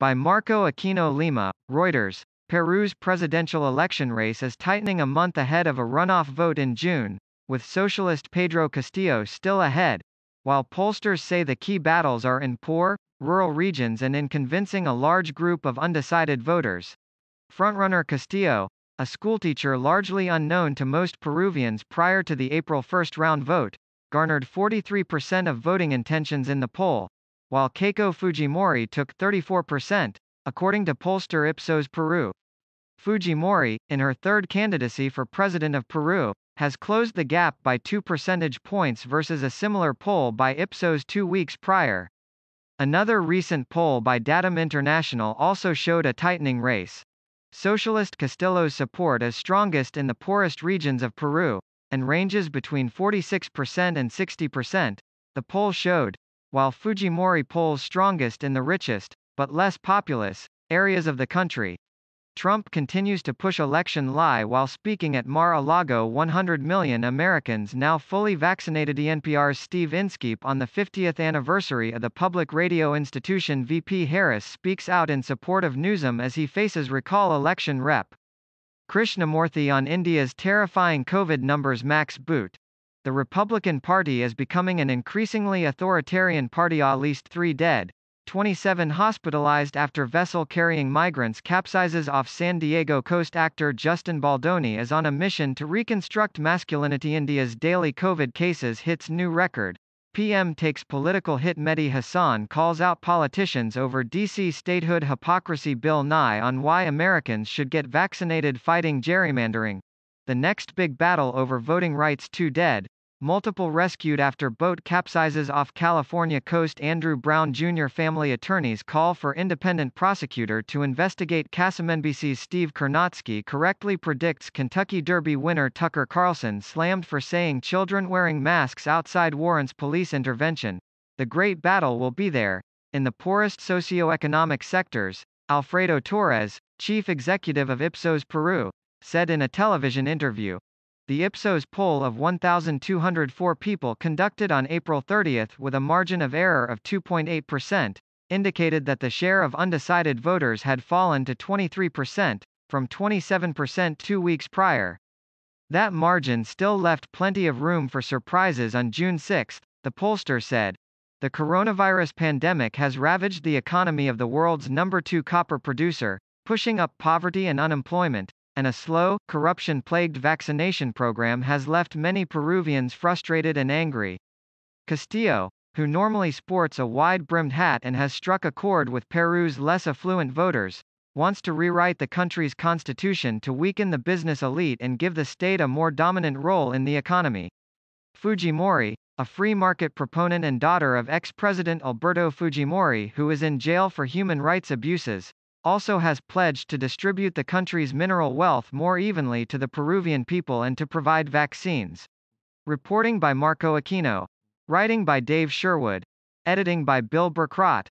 By Marco Aquino Lima, Reuters. Peru's presidential election race is tightening a month ahead of a runoff vote in June, with socialist Pedro Castillo still ahead, while pollsters say the key battles are in poor, rural regions and in convincing a large group of undecided voters. Frontrunner Castillo, a schoolteacher largely unknown to most Peruvians prior to the April 1 round vote, garnered 43% of voting intentions in the poll, while Keiko Fujimori took 34%, according to pollster Ipsos Peru. Fujimori, in her third candidacy for president of Peru, has closed the gap by two percentage points versus a similar poll by Ipsos two weeks prior. Another recent poll by Datum International also showed a tightening race. Socialist Castillo's support is strongest in the poorest regions of Peru, and ranges between 46% and 60%, the poll showed, while Fujimori polls strongest in the richest, but less populous, areas of the country. Trump continues to push election lie while speaking at Mar-a-Lago 100 million Americans now fully vaccinated ENPR's Steve Inskeep on the 50th anniversary of the public radio institution VP Harris speaks out in support of Newsom as he faces recall election rep. Krishnamoorthi on India's terrifying COVID numbers Max Boot. The Republican Party is becoming an increasingly authoritarian party at least three dead, 27 hospitalized after vessel carrying migrants capsizes off San Diego coast actor Justin Baldoni is on a mission to reconstruct masculinity India's daily COVID cases hits new record. PM takes political hit Mehdi Hasan calls out politicians over DC statehood hypocrisy Bill Nye on why Americans should get vaccinated fighting gerrymandering. The next big battle over voting rights two dead, Multiple rescued after boat capsizes off California coast Andrew Brown Jr. family attorneys call for independent prosecutor to investigate NBC's Steve Kornacki correctly predicts Kentucky Derby winner Tucker Carlson slammed for saying children wearing masks outside warrants police intervention. The great battle will be there. In the poorest socioeconomic sectors, Alfredo Torres, chief executive of Ipsos Peru, said in a television interview, the Ipsos poll of 1,204 people conducted on April 30 with a margin of error of 2.8%, indicated that the share of undecided voters had fallen to 23%, from 27% two weeks prior. That margin still left plenty of room for surprises on June 6, the pollster said. The coronavirus pandemic has ravaged the economy of the world's number two copper producer, pushing up poverty and unemployment, and a slow, corruption-plagued vaccination program has left many Peruvians frustrated and angry. Castillo, who normally sports a wide-brimmed hat and has struck a chord with Peru's less affluent voters, wants to rewrite the country's constitution to weaken the business elite and give the state a more dominant role in the economy. Fujimori, a free market proponent and daughter of ex-president Alberto Fujimori who is in jail for human rights abuses, also has pledged to distribute the country's mineral wealth more evenly to the Peruvian people and to provide vaccines. Reporting by Marco Aquino. Writing by Dave Sherwood. Editing by Bill Berkrot.